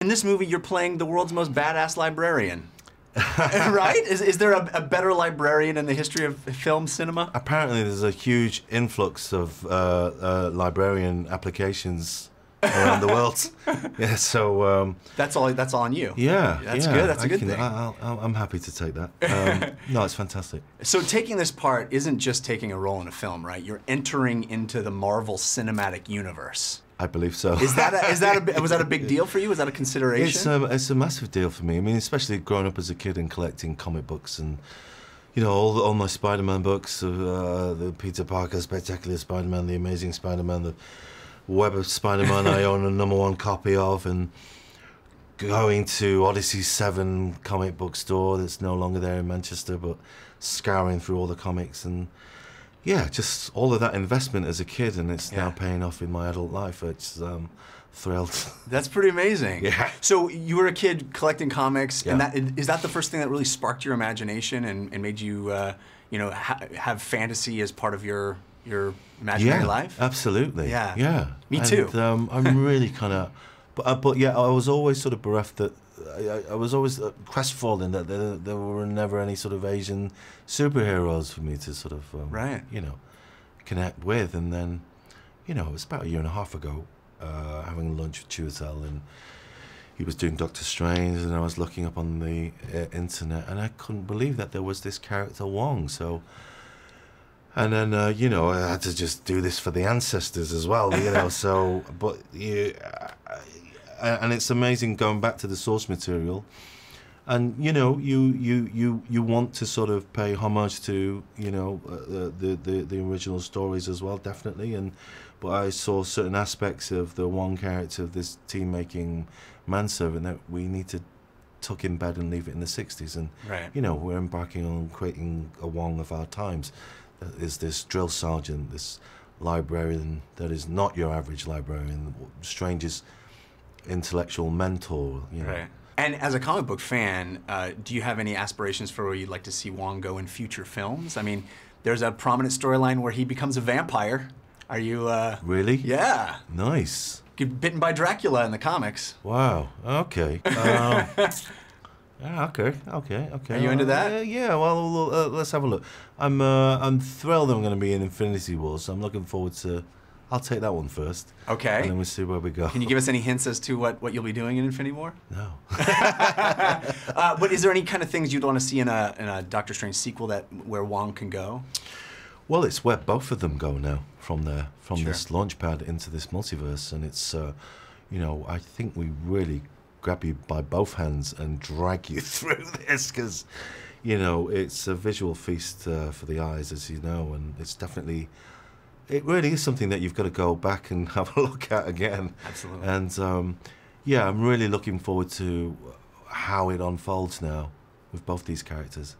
In this movie, you're playing the world's most badass librarian. right? Is, is there a, a, better librarian in the history of film cinema? Apparently, there's a huge influx of uh, uh, librarian applications around the world. Yeah, so um, that's all. That's all on you. Yeah, that's yeah, good. That's a I good can, thing. I, am happy to take that. Um, no, it's fantastic. So taking this part isn't just taking a role in a film, right? You're entering into the Marvel Cinematic Universe. I believe so. Is that a, is that a, was that a big deal for you? Was that a consideration? It's a, it's a massive deal for me. I mean, especially growing up as a kid and collecting comic books and you know all, all my Spider-Man books, uh, the Peter Parker Spectacular Spider-Man, the Amazing Spider-Man, the Web of Spider-Man I own a number one copy of, and going to Odyssey Seven comic book store that's no longer there in Manchester, but scouring through all the comics and yeah, just all of that investment as a kid, and it's yeah. now paying off in my adult life. It's um, thrilled. That's pretty amazing. Yeah. So you were a kid collecting comics, yeah. and that is that the first thing that really sparked your imagination and, and made you, uh, you know, ha have fantasy as part of your your imaginary yeah, life? Absolutely. Yeah. Yeah. Me too. And, um, I'm really kind of, but uh, but yeah, I was always sort of bereft that I, I, was always uh, crestfallen that there, there, were never any sort of Asian superheroes for me to sort of, um, right. you know, connect with. And then, you know, it was about a year and a half ago, uh, having lunch with Chiwetel, and he was doing Doctor Strange, and I was looking up on the uh, internet, and I couldn't believe that there was this character Wong. So. And then, uh, you know, I had to just do this for the ancestors as well, you know. so, but you, and it's amazing going back to the source material and you know you you you you want to sort of pay homage to you know uh, the, the the original stories as well definitely and but I saw certain aspects of the one character of this team making manservant that we need to tuck in bed and leave it in the 60s and right. you know we're embarking on creating a Wong of our times is this drill sergeant this librarian that is not your average librarian Strange's intellectual mentor. You know. Right. And as a comic book fan, uh, do you have any aspirations for where you'd like to see Wong go in future films? I mean, there's a prominent storyline where he becomes a vampire. Are you? Uh, really? Yeah. Nice. Get bitten by Dracula in the comics. Wow. Okay. Um, yeah. Okay. Okay. Okay. Are you into that? Uh, yeah. Well, uh, let's have a look. I'm. Uh, I'm thrilled. I'm going to be in Infinity War, So I'm looking forward to I'll take that one first. Okay. And then we'll see where we go. Can you give us any hints as to what, what you'll be doing in Infinity War? No. uh, but is there any kind of things you'd want to see in a, in a Doctor Strange sequel that where Wong can go? Well, it's where both of them go now from there, from sure. this launch pad into this multiverse, and it's, uh, you know, I think we really grab you by both hands and drag you through this because, you know, it's a visual feast uh, for the eyes, as you know, and it's definitely it really is something that you've got to go back and have a look at again. Absolutely. And um, yeah, I'm really looking forward to how it unfolds now with both these characters.